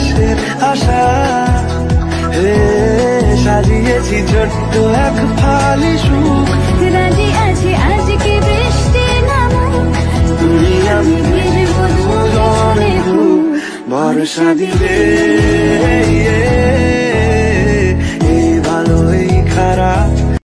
দেশের আশা। হে সাজিয়েছি ছোট্ট এক ফালি সুখ। রাজি আছি আজকে বৃষ্টি নামুক তুমি আমি ভিজবো দুজনে বর্ষা দিবে